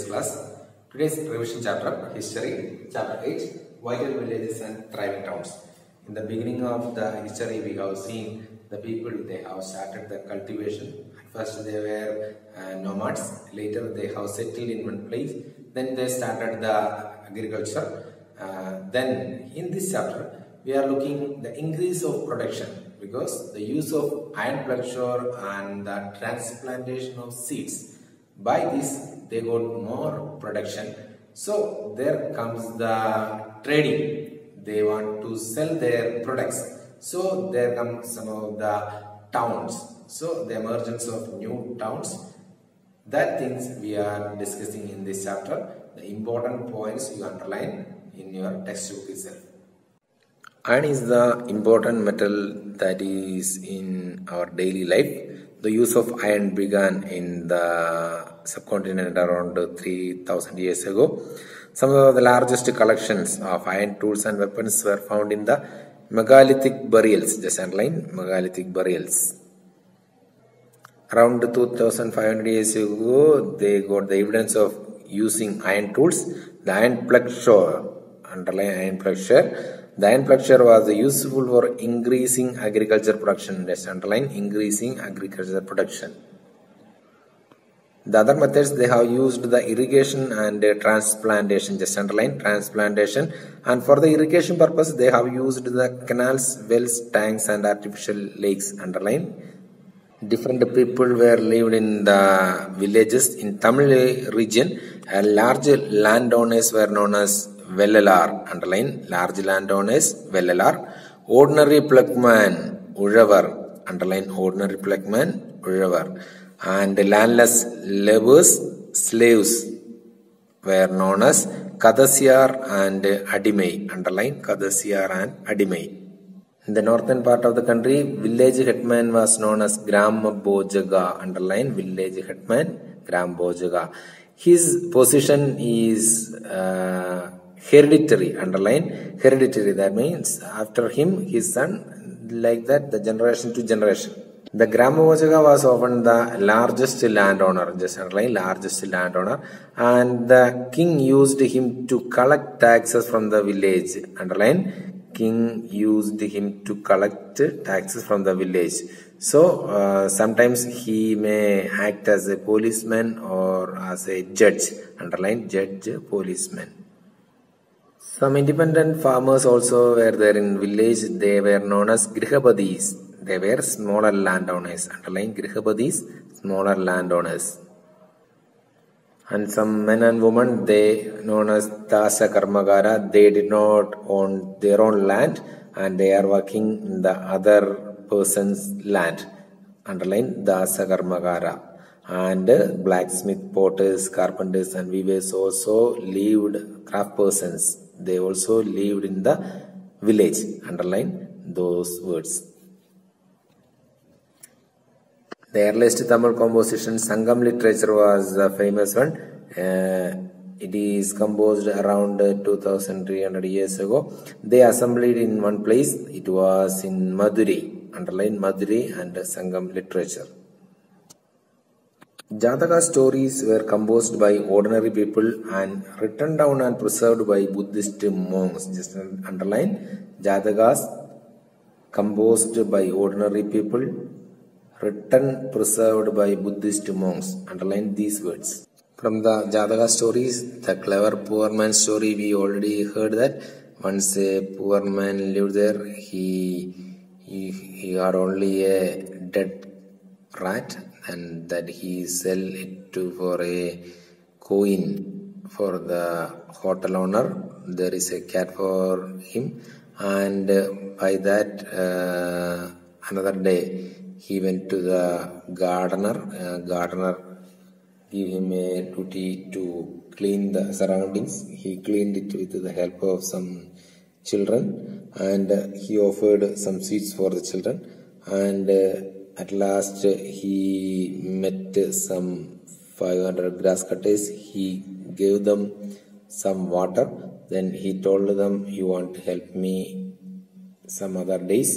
Today's class. Today's revision chapter, History, Chapter 8, Vital Villages and Thriving Towns. In the beginning of the history, we have seen the people, they have started the cultivation. At first, they were uh, nomads. Later, they have settled in one place. Then, they started the agriculture. Uh, then, in this chapter, we are looking the increase of production because the use of iron flexure and the transplantation of seeds by this they got more production. So there comes the trading. They want to sell their products. So there come some of the towns. So the emergence of new towns. That things we are discussing in this chapter. The important points you underline in your textbook itself. Iron is the important metal that is in our daily life. The use of iron began in the subcontinent around 3000 years ago. Some of the largest collections of iron tools and weapons were found in the megalithic burials. Just underline megalithic burials. Around 2500 years ago, they got the evidence of using iron tools. The iron flexure, underline iron flexure, the iron flexure was useful for increasing agriculture production. Let's underline increasing agriculture production. The other methods they have used the irrigation and uh, transplantation. Just underline transplantation. And for the irrigation purpose, they have used the canals, wells, tanks, and artificial lakes. Underline. Different people were lived in the villages in Tamil region. A large landowners were known as Vellalar, underline large landowners, Vellalar. Ordinary plugman, Ujavar, underline ordinary plugman, Ujavar. And landless laborers, slaves, were known as Kadasyar and Adimai, underline Kadasyar and Adimai. In the northern part of the country, village hetman was known as Gram Bojaga, underline village hetman, Gram Bojaga. His position is uh, hereditary underline hereditary that means after him his son like that the generation to generation the Gramamojaga was often the largest landowner just underline largest landowner and the king used him to collect taxes from the village underline king used him to collect taxes from the village so uh, sometimes he may act as a policeman or as a judge underline judge policeman some independent farmers also were there in village. They were known as Grihapadis. They were smaller landowners. Underline Grihapadis, smaller landowners. And some men and women, they known as Dasa Karmagara, they did not own their own land and they are working in the other person's land. Underline Dasa Karmagara. And blacksmith, potters, carpenters and weavers also lived craft persons they also lived in the village underline those words the earliest tamil composition sangam literature was the famous one. Uh, it is composed around 2300 years ago. They assembled in one place. It was in madurai underline madurai and sangam literature. Jataka stories were composed by ordinary people and written down and preserved by Buddhist monks. Just underline Jatakas composed by ordinary people, written, preserved by Buddhist monks. Underline these words. From the Jataka stories, the clever poor man story, we already heard that once a poor man lived there, he, he, he had only a dead rat and that he sell it to for a coin for the hotel owner there is a cat for him and by that uh, another day he went to the gardener uh, gardener gave him a duty to clean the surroundings. He cleaned it with the help of some children and he offered some sweets for the children. And at last he met some 500 grass cutters. He gave them some water. Then he told them you want to help me some other days?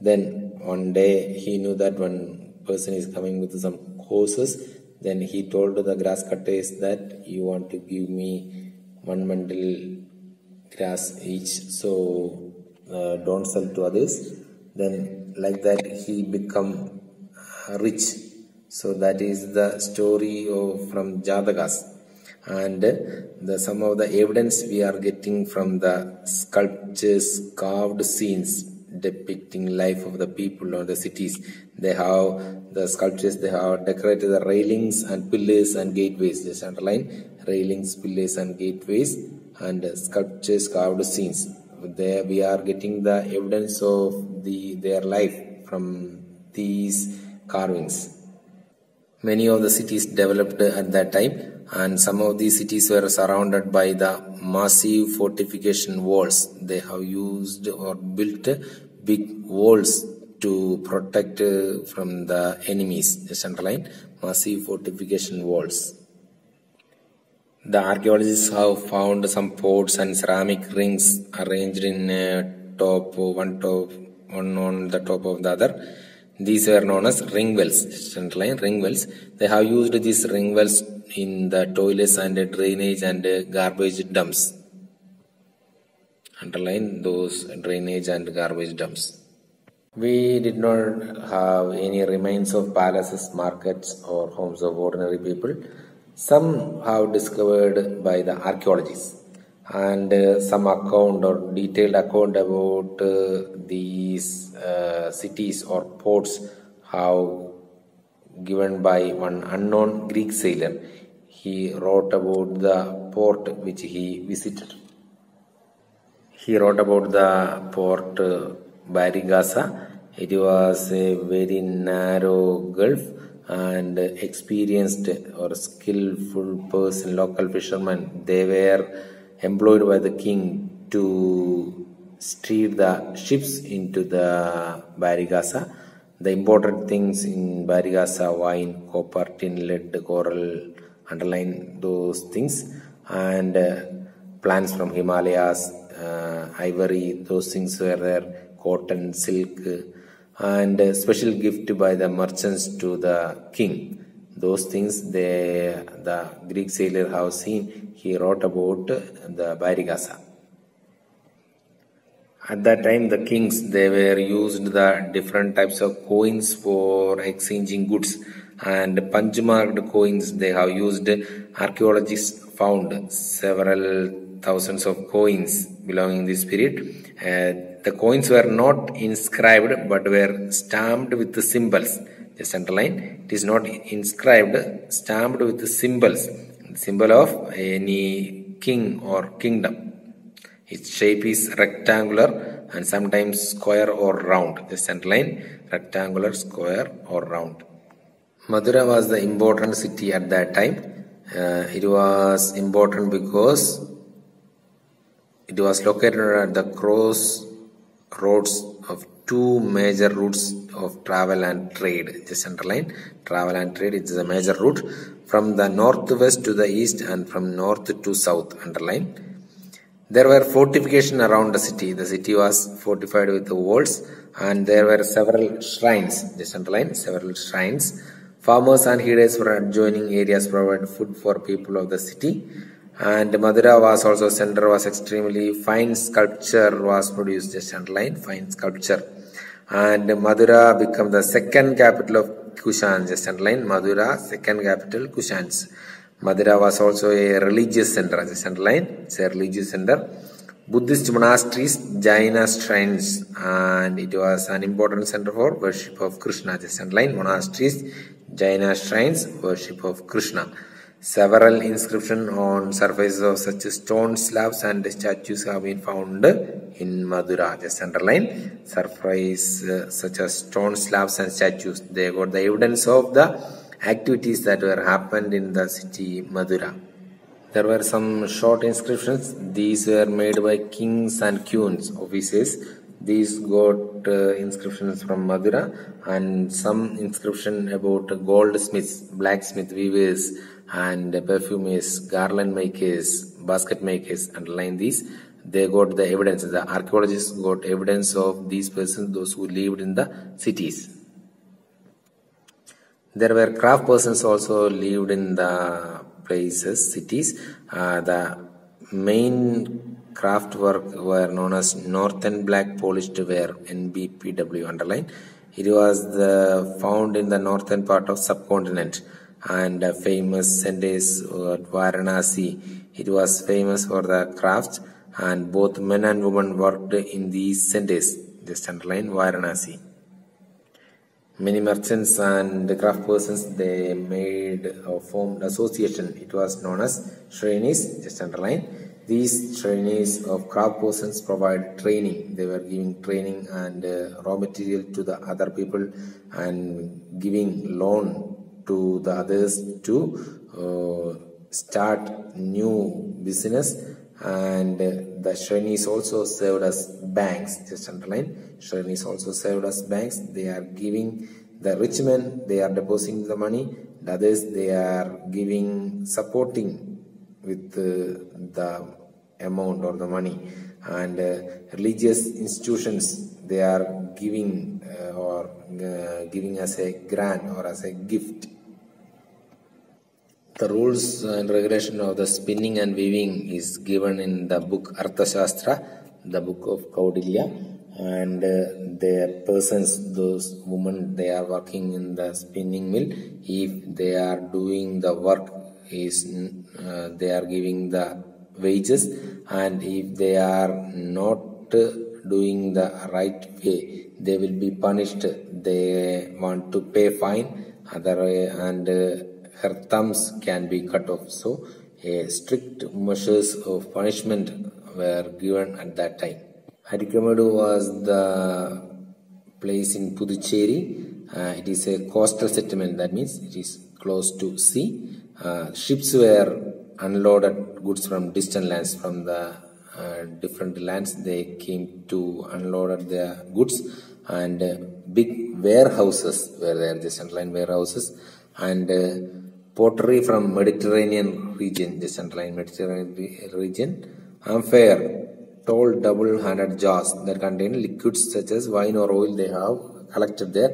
Then one day he knew that one person is coming with some horses Then he told the grass cutters that you want to give me one bundle grass each, so uh, don't sell to others. Then like that he become rich. So that is the story of from Jatakas and the some of the evidence we are getting from the sculptures carved scenes depicting life of the people or the cities. They have the sculptures they have decorated the railings and pillars and gateways. Just underline railings pillars and gateways and sculptures carved scenes. There we are getting the evidence of the their life from these carvings. Many of the cities developed at that time and some of these cities were surrounded by the massive fortification walls. They have used or built big walls to protect uh, from the enemies. Just underline massive fortification walls. The archaeologists have found some pots and ceramic rings arranged in uh, top one top one on the top of the other. These were known as ring wells. Just underline ring wells. They have used these ring wells in the toilets and drainage and garbage dumps. Underline those drainage and garbage dumps. We did not have any remains of palaces, markets, or homes of ordinary people. Some have discovered by the archaeologists and uh, some account or detailed account about uh, these uh, cities or ports have given by one unknown Greek sailor. He wrote about the port which he visited. He wrote about the port uh, Barigasa. It was a very narrow gulf and experienced or skillful person, local fishermen, they were employed by the king to steer the ships into the Barigasa the important things in Barigasa, wine, copper, tin, lead, coral, underline those things, and uh, plants from Himalayas, ivory, those things were there, cotton, silk, and uh, special gift by the merchants to the king. Those things they, the Greek sailor have seen, he wrote about the Barigasa. At that time, the kings they were used the different types of coins for exchanging goods, and punch-marked coins they have used. Archaeologists found several thousands of coins belonging this period. Uh, the coins were not inscribed but were stamped with the symbols. Just underline. It is not inscribed, stamped with the symbols. The Symbol of any king or kingdom. Its shape is rectangular and sometimes square or round. The center line rectangular, square or round. Madura was the important city at that time. Uh, it was important because it was located at the crossroads of two major routes of travel and trade. The center line travel and trade It is a major route from the northwest to the east and from north to south. Underline there were fortifications around the city. The city was fortified with walls and there were several shrines. This underline several shrines. Farmers and healers from adjoining areas provided food for people of the city. And Madura was also center was extremely fine sculpture was produced. Just underline fine sculpture. And Madura became the second capital of Kushan. Just underline Madura second capital Kushans. Madura was also a religious center, as a line, it's a religious center. Buddhist monasteries, Jaina shrines, and it was an important center for worship of Krishna. Just line monasteries, Jaina shrines, worship of Krishna. Several inscriptions on surfaces of such stone slabs and statues have been found in Madura. Just underline surface uh, such as stone slabs and statues. They got the evidence of the activities that were happened in the city Madura. There were some short inscriptions. These were made by kings and queens offices. These got uh, inscriptions from Madura and some inscription about goldsmiths, blacksmith weavers and perfumers, garland makers, basket makers underline these. They got the evidence. The archaeologists got evidence of these persons, those who lived in the cities. There were craft persons also lived in the places, cities. Uh, the main craft work were known as Northern Black Polished Ware, NBPW underline. It was the, found in the northern part of subcontinent and uh, famous centers at Varanasi. It was famous for the crafts and both men and women worked in these centers. Just underline Varanasi. Many merchants and craft persons they made or formed association. It was known as shrenis. Just underline. These shrenis of craft persons provide training. They were giving training and uh, raw material to the other people and giving loan to the others to uh, start new business. And the shrenis also served as banks just underline. Shrenis also served as banks. They are giving the rich men they are depositing the money. The others they are giving supporting with uh, the amount or the money. And uh, religious institutions they are giving uh, or uh, giving as a grant or as a gift the rules and regulation of the spinning and weaving is given in the book Arthashastra, the book of Kautilya, and uh, the persons, those women, they are working in the spinning mill. If they are doing the work, is uh, they are giving the wages, and if they are not doing the right way, they will be punished. They want to pay fine, other and uh, her thumbs can be cut off. So, a strict measures of punishment were given at that time. Arikamedu was the place in Puducherry. Uh, it is a coastal settlement. That means it is close to sea. Uh, ships were unloaded goods from distant lands from the uh, different lands. They came to unload their goods and uh, big warehouses were there. Just underline warehouses and uh, pottery from Mediterranean region, the central Mediterranean region, amphire, tall double-handed jars that contain liquids such as wine or oil they have collected there,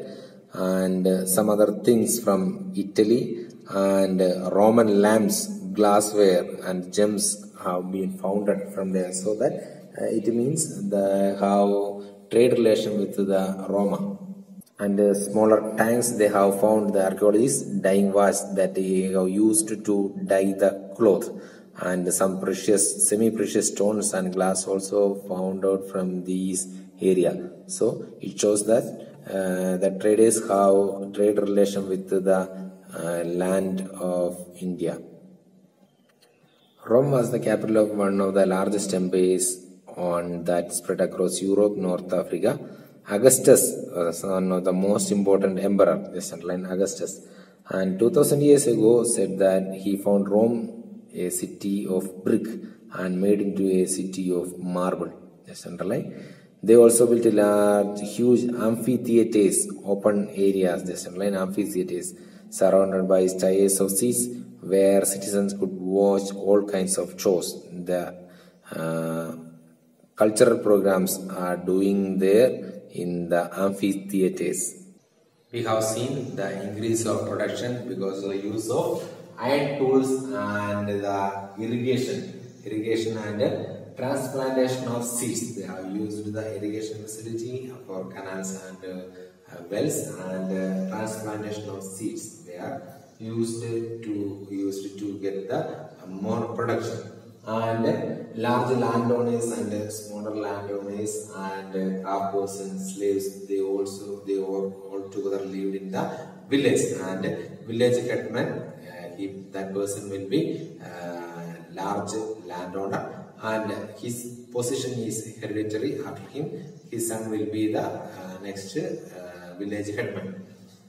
and uh, some other things from Italy, and uh, Roman lamps, glassware, and gems have been founded from there. So that uh, it means the how trade relation with the Roma and uh, smaller tanks they have found the archaeologists dyeing wash that they have used to dye the cloth. And some precious semi-precious stones and glass also found out from these area. So it shows that uh, the traders have trade relation with the uh, land of india. Rome was the capital of one of the largest empires on that spread across europe north africa Augustus was one of the most important emperor, just underline Augustus. And 2000 years ago said that he found Rome a city of brick and made into a city of marble. Just underline. They also built a large, huge amphitheaters, open areas, just underline amphitheaters, surrounded by tiers of seats where citizens could watch all kinds of shows. The uh, cultural programs are doing there in the amphitheaters. We have seen the increase of production because of the use of iron tools and the irrigation, irrigation and transplantation of seeds. They have used the irrigation facility for canals and uh, wells and uh, transplantation of seeds. They are used to used to get the more production and large landowners and smaller landowners and craft persons, slaves, they also they all, all together lived in the village and village headman, uh, he, that person will be uh, large landowner and his position is hereditary after him. His son will be the uh, next uh, village headman.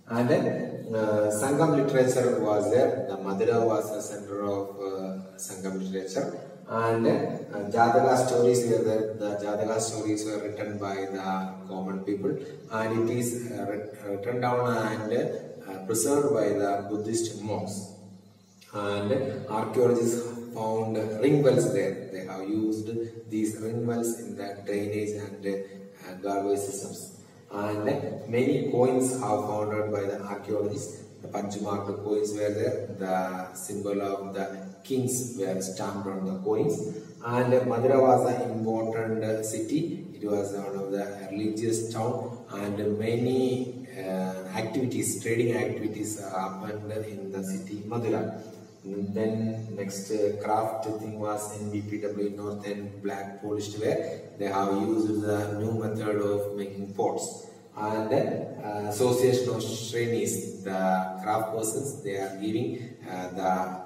And uh, Sangam literature was there. The Madura was the center of uh, Sangam literature. And uh, stories were there. The Jataka stories were written by the common people. And it is uh, written down and uh, preserved by the Buddhist monks. And archaeologists found ring wells there. They have used these ring wells in the drainage and uh, garbage systems and many coins are found by the archaeologists. The punch marked coins were there. The symbol of the kings were stamped on the coins. And Madura was an important city. It was one of the religious town and many uh, activities, trading activities happened in the city Madura. Then next uh, craft thing was NBPW North and black polished ware. They have used the new method of making pots. And uh, association of shrenis, the craft persons, they are giving uh, the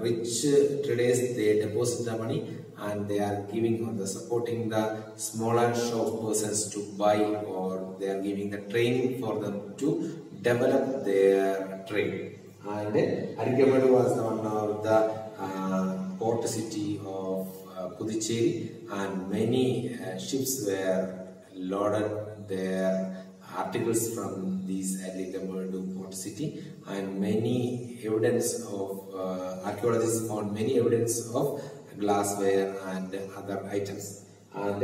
rich traders, they deposit the money and they are giving or the supporting the smaller shop persons to buy or they are giving the training for them to develop their trade and Arikamedu was one of the uh, port city of uh, Puducherry and many uh, ships were loaded their articles from these Arikamedu port city and many evidence of uh, archaeologists found many evidence of glassware and other items. And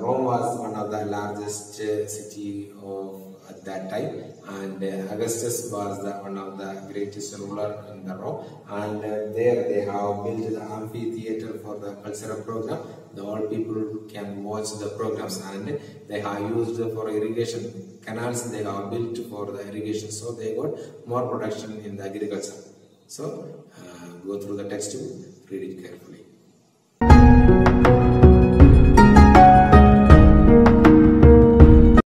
Rome was one of the largest uh, city of at that time. And uh, Augustus was the, one of the greatest ruler in the Rome. And uh, there they have built the amphitheater for the cultural program. The old people can watch the programs and they have used for irrigation canals. They have built for the irrigation. So they got more production in the agriculture. So uh, go through the textbook read it carefully